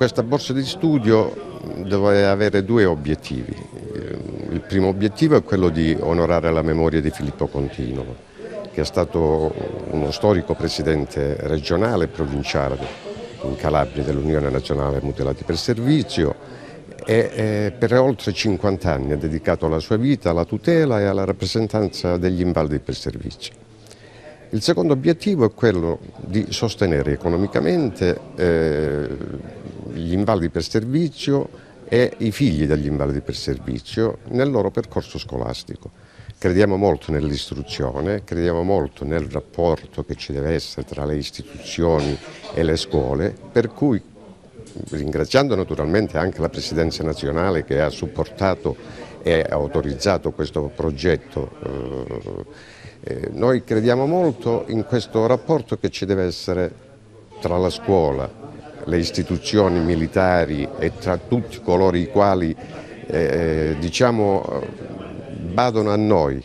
Questa borsa di studio doveva avere due obiettivi. Il primo obiettivo è quello di onorare la memoria di Filippo Contino, che è stato uno storico presidente regionale e provinciale in Calabria dell'Unione Nazionale Mutilati per Servizio e per oltre 50 anni ha dedicato la sua vita alla tutela e alla rappresentanza degli invalidi per servizio. Il secondo obiettivo è quello di sostenere economicamente eh, gli invalidi per servizio e i figli degli invalidi per servizio nel loro percorso scolastico. Crediamo molto nell'istruzione, crediamo molto nel rapporto che ci deve essere tra le istituzioni e le scuole, per cui ringraziando naturalmente anche la Presidenza nazionale che ha supportato e autorizzato questo progetto, eh, eh, noi crediamo molto in questo rapporto che ci deve essere tra la scuola, le istituzioni militari e tra tutti coloro i quali eh, diciamo, badano a noi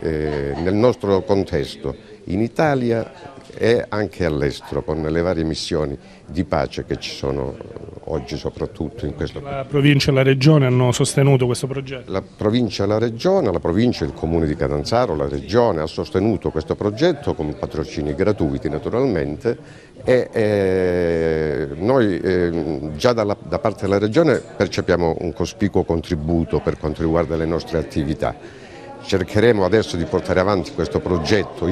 eh, nel nostro contesto. In Italia e anche all'estero con le varie missioni di pace che ci sono oggi soprattutto in questo La provincia e la regione hanno sostenuto questo progetto? La provincia e la regione, la provincia e il comune di Catanzaro, la regione ha sostenuto questo progetto con patrocini gratuiti naturalmente e eh, noi eh, già dalla, da parte della regione percepiamo un cospicuo contributo per quanto riguarda le nostre attività. Cercheremo adesso di portare avanti questo progetto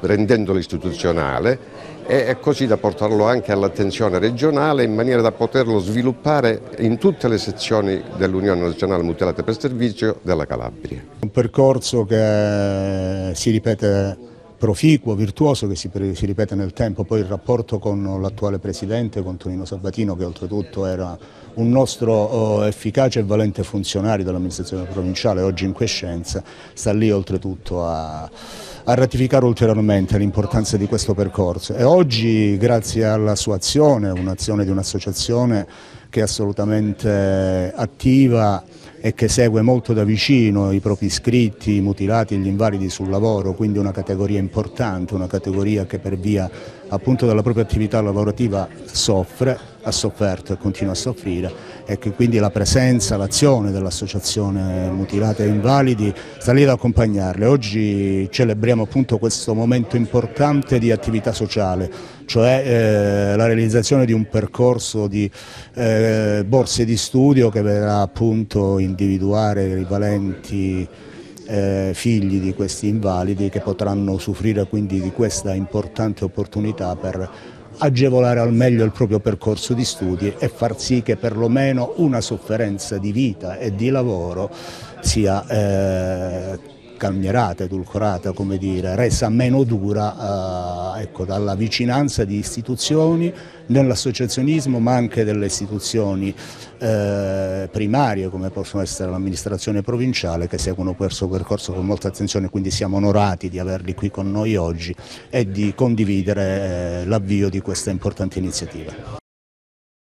rendendolo istituzionale e così da portarlo anche all'attenzione regionale in maniera da poterlo sviluppare in tutte le sezioni dell'Unione Nazionale Mutilate per Servizio della Calabria. Un percorso che si ripete proficuo, virtuoso che si, si, ripete nel tempo, poi il rapporto con l'attuale Presidente, con Tonino Sabatino che oltretutto era un nostro oh, efficace e valente funzionario dell'amministrazione provinciale, oggi in quiescenza, sta lì oltretutto a, a ratificare ulteriormente l'importanza di questo percorso. E oggi grazie alla sua azione, un'azione di un'associazione che è assolutamente attiva e che segue molto da vicino i propri iscritti, i mutilati e gli invalidi sul lavoro, quindi una categoria importante, una categoria che per via appunto della propria attività lavorativa soffre, ha sofferto e continua a soffrire e che quindi la presenza, l'azione dell'associazione Mutilate e Invalidi sta lì ad accompagnarle. Oggi celebriamo appunto questo momento importante di attività sociale, cioè eh, la realizzazione di un percorso di eh, borse di studio che verrà appunto individuare i valenti eh, figli di questi invalidi che potranno usufruire quindi di questa importante opportunità per agevolare al meglio il proprio percorso di studi e far sì che perlomeno una sofferenza di vita e di lavoro sia eh, calmierata, edulcorata, come dire, resa meno dura eh, ecco, dalla vicinanza di istituzioni nell'associazionismo ma anche delle istituzioni primarie come possono essere l'amministrazione provinciale che seguono questo percorso con molta attenzione quindi siamo onorati di averli qui con noi oggi e di condividere eh, l'avvio di questa importante iniziativa.